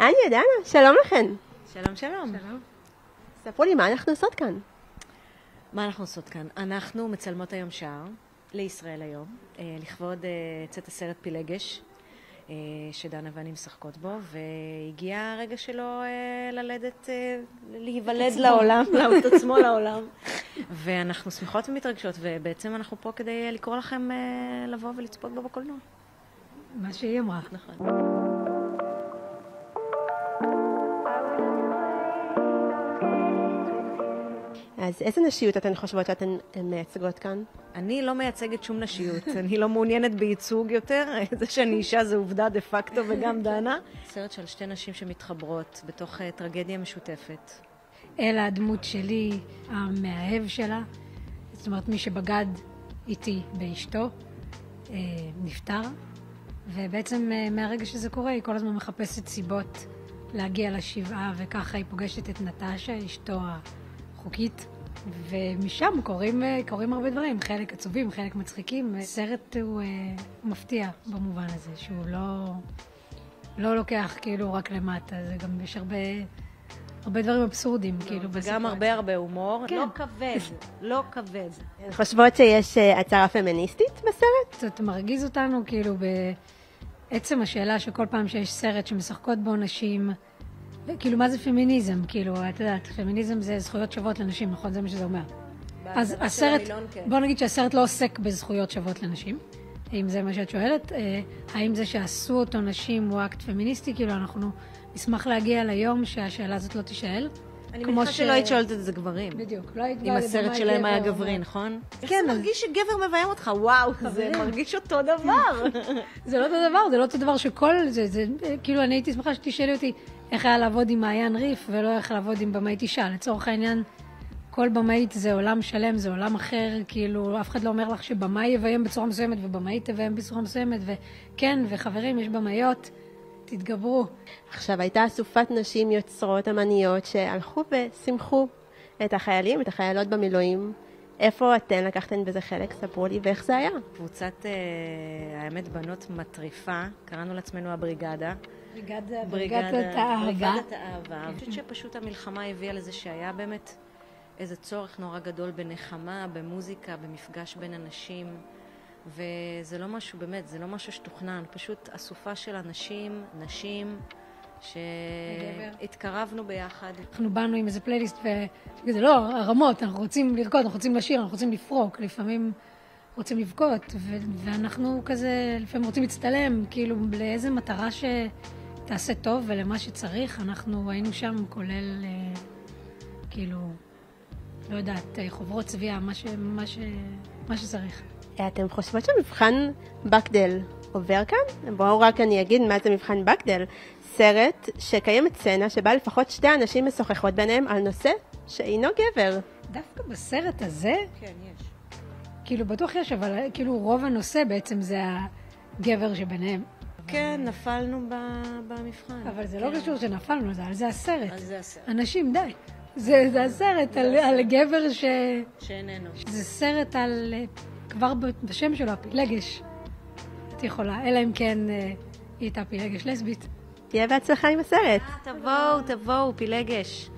אני דנה, שלום לכן. שלום, שלום. ספרו לי, מה אנחנו עושות כאן? מה אנחנו עושות כאן? אנחנו מצלמות היום שער לישראל היום, אה, לכבוד אה, צאת הסרט פילגש, אה, שדנה ואני משחקות בו, והגיע הרגע שלו ללדת, להיוולד לעולם, את עצמו לעולם. ואנחנו שמחות ומתרגשות, ובעצם אנחנו פה כדי לקרוא לכם לבוא ולצפות בו בקולנוע. מה שהיא אמרה. נכון. אז איזה נשיות אתן חושבות שאתן מייצגות כאן? אני לא מייצגת שום נשיות, אני לא מעוניינת בייצוג יותר, זה שאני אישה זה עובדה דה פקטו וגם דנה. סרט של שתי נשים שמתחברות בתוך אה, טרגדיה משותפת. אלה הדמות שלי, המאהב שלה, זאת אומרת מי שבגד איתי באשתו, אה, נפטר, ובעצם אה, מהרגע שזה קורה היא כל הזמן מחפשת סיבות להגיע לשבעה, וככה היא פוגשת את נטשה, אשתו החוקית. ומשם קורים, אה, קורים הרבה דברים, חלק עצובים, חלק מצחיקים. הסרט הוא אה, מפתיע במובן הזה, שהוא לא, לא לוקח כאילו רק למטה, זה גם יש הרבה, הרבה דברים אבסורדיים, כאילו, בסיטואציה. וגם הרבה הרבה הומור, כן. לא כבד, לא כבד. חושבות שיש אה, הצהרה פמיניסטית בסרט? קצת מרגיז אותנו, כאילו, בעצם השאלה שכל פעם שיש סרט שמשחקות בו נשים, כאילו, מה זה פמיניזם? כאילו, את יודעת, פמיניזם זה זכויות שוות לנשים, נכון? זה מה שזה אומר. אז הסרט, המילון, כן. בוא נגיד שהסרט לא עוסק בזכויות שוות לנשים, אם זה מה שאת שואלת. אה, האם זה שעשו אותו נשים הוא אקט פמיניסטי? כאילו, אנחנו נשמח להגיע ליום שהשאלה הזאת לא תישאל. אני כמו שלא היית שואלת את זה גברים. בדיוק, לא היית אם באה הסרט לבמאי שלהם היה גבר, גברי, נכון? כן, זה מרגיש שגבר מביים אותך? וואו, זה. מרגיש אותו דבר. זה לא אותו דבר, זה לא אותו דבר שכל, זה, זה, כאילו, אני הייתי שמחה שתשאלי אותי איך היה לעבוד עם מעיין ריף ולא איך לעבוד עם במאית אישה. לצורך העניין, כל במאית זה עולם שלם, זה עולם אחר, כאילו, אף אחד לא אומר לך שבמאי יביים בצורה מסוימת ובמאית תביים בצורה מסוימת, וכן, וחברים, יש במאיות, תתגברו. עכשיו, הייתה אסופת נשים יוצרות אמניות שהלכו ושימחו את החיילים, את החיילות במילואים. איפה אתן לקחתן בזה חלק? ספרו לי, ואיך זה היה? קבוצת, אה, האמת, בנות מטריפה, קראנו לעצמנו הבריגדה. בריגדת בריגדת האהבה. בריגדת האהבה. אני חושבת שפשוט המלחמה הביאה לזה שהיה באמת איזה צורך נורא גדול בנחמה, במוזיקה, במפגש בין אנשים. וזה לא משהו, באמת, זה לא משהו שתוכנן, פשוט אסופה של אנשים, נשים, שהתקרבנו ביחד. אנחנו באנו עם איזה פלייליסט, וזה לא, הרמות, אנחנו רוצים לרקוד, אנחנו רוצים לשיר, אנחנו רוצים לפרוק, לפעמים רוצים לבכות, ו- ואנחנו כזה, לפעמים רוצים להצטלם, כאילו, לאיזה מטרה שתעשה טוב ולמה שצריך, אנחנו היינו שם, כולל, אה, כאילו, לא יודעת, אה, חוברות צביעה, מה, ש- מה, ש- מה שצריך. אתם חושבות שמבחן בקדל עובר כאן? בואו רק אני אגיד מה זה מבחן בקדל. סרט שקיימת סצנה שבה לפחות שתי אנשים משוחחות ביניהם על נושא שאינו גבר. דווקא בסרט הזה, כן, יש. כאילו, בטוח יש, אבל כאילו רוב הנושא בעצם זה הגבר שביניהם. כן, נפלנו ב- במבחן. אבל זה לא כן. קשור שנפלנו, זה על זה הסרט. אז זה הסרט. אנשים, די. זה, זה הסרט על, על גבר ש... שאיננו. זה סרט על... אה, כבר ב- בשם שלו, הפילגש. את יכולה, אלא אם כן אה, היא הייתה פילגש לסבית. תהיה בהצלחה עם הסרט. תבואו, תבואו, פילגש.